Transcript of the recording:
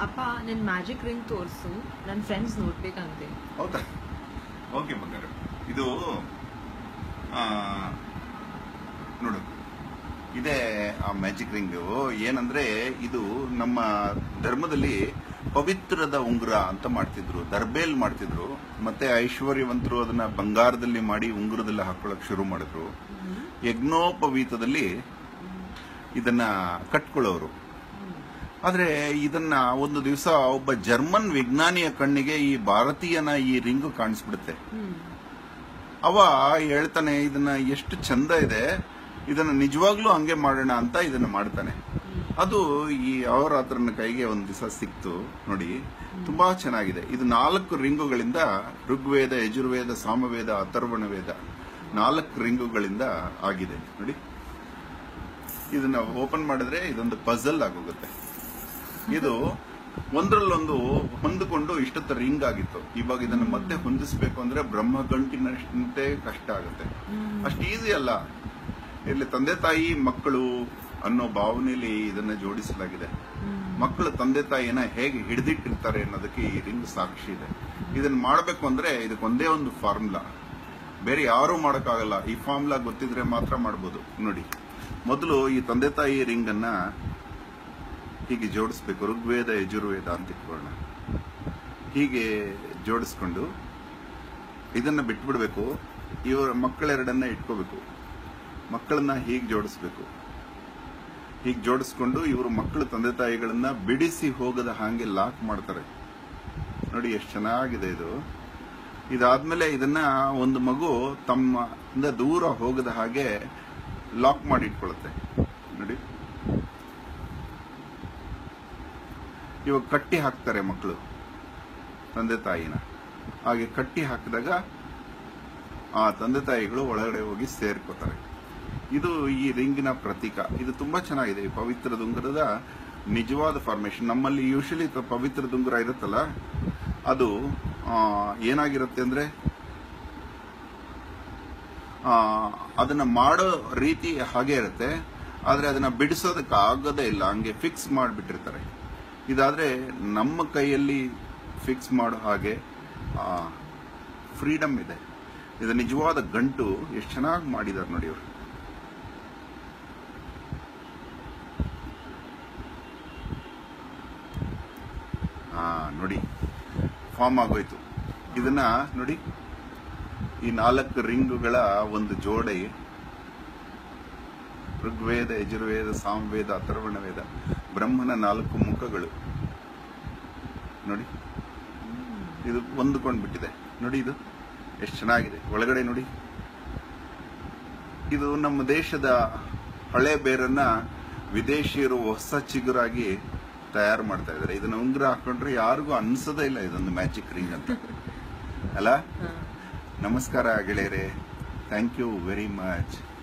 ಅಪ್ಪ ನಿನ್ magic ring ತೋರಿಸು. ನನ್ನ ಫ್ರೆಂಡ್ಸ್ ನೋಡ್ಬೇಕಂತೆ. ಹೌದಾ? ಓಕೆ ಬಂಗಾರ. ಇದು ನೋಡು. ಇದೇ ಆ ಮ್ಯಾಜಿಕ್ ರಿಂಗ್ ಏನಂದ್ರೆ ಇದು ನಮ್ಮ ಧರ್ಮದಲ್ಲಿ ಪವಿತ್ರದ ಉಂಗುರ ಅಂತ ಮಾಡ್ತಿದ್ರು. ದರ್ಬೇಲ್ ಮಾಡ್ತಿದ್ರು. ಮತ್ತೆ ಐಶ್ವರ್ಯವಂತರು ಅದನ್ನ ಬಂಗಾರದಲ್ಲಿ ಮಾಡಿ ಉಂಗುರದಲ್ಲಿ ಹಾಕೊಳ್ಳಕ್ ಶುರು ಮಾಡಿದ್ರು. ಯಜ್ಞೋಪವೀತದಲ್ಲಿ ಇದನ್ನ ಕಟ್ಕೊಳ್ಳೋರು. ಆದ್ರೆ ಇದನ್ನ ಒಂದು ದಿವಸ ಒಬ್ಬ ಜರ್ಮನ್ ವಿಜ್ಞಾನಿಯ ಕಣ್ಣಿಗೆ ಈ ಭಾರತೀಯನ ಈ ರಿಂಗ್ ಕಾಣಿಸ್ಬಿಡುತ್ತೆ. ಅವ ಹೇಳ್ತಾನೆ, ಇದನ್ನ ಎಷ್ಟು ಚಂದ ಇದೆ, ಇದನ್ನ ನಿಜವಾಗ್ಲೂ ಹಂಗೆ ಮಾಡೋಣ ಅಂತ ಇದನ್ನ ಮಾಡ್ತಾನೆ. ಅದು ಈ ಅವರಾತ್ರನ ಕೈಗೆ ಒಂದು ದಿವಸ ಸಿಕ್ತು ನೋಡಿ. ತುಂಬಾ ಚೆನ್ನಾಗಿದೆ. ಇದು ನಾಲ್ಕು ರಿಂಗುಗಳಿಂದ ಋಗ್ವೇದ, ಯಜುರ್ವೇದ, ಸಾಮವೇದ ಅಥರ್ವಣ ವೇದ ನಾಲ್ಕು ರಿಂಗುಗಳಿಂದ ಆಗಿದೆ. ನೋಡಿ. ಇದನ್ನ ಓಪನ್ ಮಾಡಿದ್ರೆ ಇದೊಂದು ಪಜಲ್ ಆಗೋಗುತ್ತೆ. ಇದು ಒಂದ್ರಲ್ಲೊಂದು ಹೊಂದಿಕೊಂಡು ಇಷ್ಟೊತ್ತ ರಿಂಗ್ ಆಗಿತ್ತು. ಇವಾಗ ಇದನ್ನ ಮತ್ತೆ ಹೊಂದಿಸ್ಬೇಕು ಅಂದ್ರೆ ಬ್ರಹ್ಮ ಗಂಟಿನಷ್ಟಂತೆ ಕಷ್ಟ ಆಗುತ್ತೆ. ಅಷ್ಟು ಈಸಿ ಅಲ್ಲ. ಇಲ್ಲಿ ತಂದೆ ತಾಯಿ ಮಕ್ಕಳು ಅನ್ನೋ ಭಾವನೆಯಲ್ಲಿ ಇದನ್ನ ಜೋಡಿಸಲಾಗಿದೆ. ಮಕ್ಕಳು ತಂದೆ ತಾಯಿನ ಹೇಗೆ ಹಿಡಿದಿಟ್ಟಿರ್ತಾರೆ ಅನ್ನೋದಕ್ಕೆ ಈ ರಿಂಗ್ ಸಾಕ್ಷಿ ಇದೆ. ಇದನ್ನ ಮಾಡಬೇಕು ಅಂದ್ರೆ ಇದಕ್ಕೊಂದೇ ಒಂದು ಫಾರ್ಮುಲಾ. ಬೇರೆ ಯಾರೂ ಮಾಡೋಕ್ಕಾಗಲ್ಲ. ಈ ಫಾರ್ಮುಲಾ ಗೊತ್ತಿದ್ರೆ ಮಾತ್ರ ಮಾಡ್ಬೋದು. ನೋಡಿ. ಮೊದಲು ಈ ತಂದೆ ತಾಯಿ ರಿಂಗ್ ಅನ್ನ ಹೀಗೆ ಜೋಡಿಸ್ಬೇಕು, ಋಗ್ವೇದ, ಯಜುರ್ವೇದ ಅಂತ ಇಟ್ಕೊಳ್ಳೋಣ. ಹೀಗೆ ಜೋಡಿಸ್ಕೊಂಡು ಇದನ್ನು ಬಿಟ್ಬಿಡ್ಬೇಕು, ಇವರ ಮಕ್ಕಳೆರಡನ್ನ ಇಟ್ಕೋಬೇಕು. ಮಕ್ಕಳನ್ನ ಹೀಗೆ ಜೋಡಿಸ್ಬೇಕು. ಹೀಗೆ ಜೋಡಿಸ್ಕೊಂಡು ಇವರು ಮಕ್ಕಳು ತಂದೆ ತಾಯಿಗಳನ್ನ ಬಿಡಿಸಿ ಹೋಗದ ಹಾಗೆ ಲಾಕ್ ಮಾಡ್ತಾರೆ. ನೋಡಿ ಎಷ್ಟು ಚೆನ್ನಾಗಿದೆ ಇದು. ಇದಾದ್ಮೇಲೆ ಇದನ್ನ ಒಂದು ಮಗು ತಮ್ಮ ಇಂದ ದೂರ ಹೋಗದ ಹಾಗೆ ಲಾಕ್ ಮಾಡಿ ಇಟ್ಕೊಳ್ಳುತ್ತೆ ನೋಡಿ. ಇವಾಗ ಕಟ್ಟಿ ಹಾಕ್ತಾರೆ ಮಕ್ಕಳು ತಂದೆ ತಾಯಿನ. ಹಾಗೆ ಕಟ್ಟಿ ಹಾಕಿದಾಗ ಆ ತಂದೆ ತಾಯಿಗಳು ಒಳಗಡೆ ಹೋಗಿ ಸೇರ್ಕೋತಾರೆ. ಇದು ಈ ರಿಂಗಿನ ಪ್ರತೀಕ. ಇದು ತುಂಬಾ ಚೆನ್ನಾಗಿದೆ. ಈ ಪವಿತ್ರ ದುಂಗುರದ ನಿಜವಾದ ಫಾರ್ಮೇಶನ್ ನಮ್ಮಲ್ಲಿ ಯೂಶಲಿ ಪವಿತ್ರ ದುಂಗುರ ಇರುತ್ತಲ್ಲ, ಅದು ಏನಾಗಿರುತ್ತೆ ಅಂದ್ರೆ ಅದನ್ನ ಮಾಡೋ ರೀತಿ ಹಾಗೆ ಇರುತ್ತೆ. ಆದರೆ ಅದನ್ನ ಬಿಡಿಸೋದಕ್ಕೆ ಆಗೋದೇ ಇಲ್ಲ. ಹಂಗೆ ಫಿಕ್ಸ್ ಮಾಡಿಬಿಟ್ಟಿರ್ತಾರೆ. ಇದಾದ್ರೆ ನಮ್ಮ ಕೈಯಲ್ಲಿ ಫಿಕ್ಸ್ ಮಾಡೋ ಹಾಗೆ ಫ್ರೀಡಮ್ ಇದೆ. ಇದು ನಿಜವಾದ ಗಂಟು, ಎಷ್ಟು ಚೆನ್ನಾಗಿ ಮಾಡಿದ್ದಾರೆ ನೋಡಿ ಅವರು ನೋಡಿ ಫಾರ್ಮ್ ಆಗೋಯ್ತು. ಇದನ್ನ ನೋಡಿ, ಈ ನಾಲ್ಕು ರಿಂಗುಗಳ ಒಂದು ಜೋಡಿ. ಋಗ್ವೇದ, ಯಜುರ್ವೇದ, ಸಾಮವೇದ ಅಥರ್ವಣ ವೇದ ಬ್ರಹ್ಮನ ನಾಲ್ಕು ಮುಖಗಳು. ನೋಡಿ. ಇದು ಹೊಂದ್ಕೊಂಡು ಬಿಟ್ಟಿದೆ ನೋಡಿ ಇದು. ಎಷ್ಟು ಚೆನ್ನಾಗಿದೆ. ಒಳಗಡೆ ನೋಡಿ. ಇದು ನಮ್ಮ ದೇಶದ ಹಳೆ ಬೇರನ್ನ ವಿದೇಶಿಯರು ಹೊಸ ಚಿಗುರಾಗಿ ತಯಾರು ಮಾಡ್ತಾ ಇದ್ದಾರೆ. ಇದನ್ನ ಉಂಗುರ ಹಾಕೊಂಡ್ರೆ ಯಾರಿಗೂ ಅನ್ಸೋದೇ ಇಲ್ಲ ಇದೊಂದು ಮ್ಯಾಜಿಕ್ ರಿಂಗ್ ಅಂತ. ಅಲ್ಲ? ನಮಸ್ಕಾರ ಗೆಳೆಯರೆ. Thank you very much.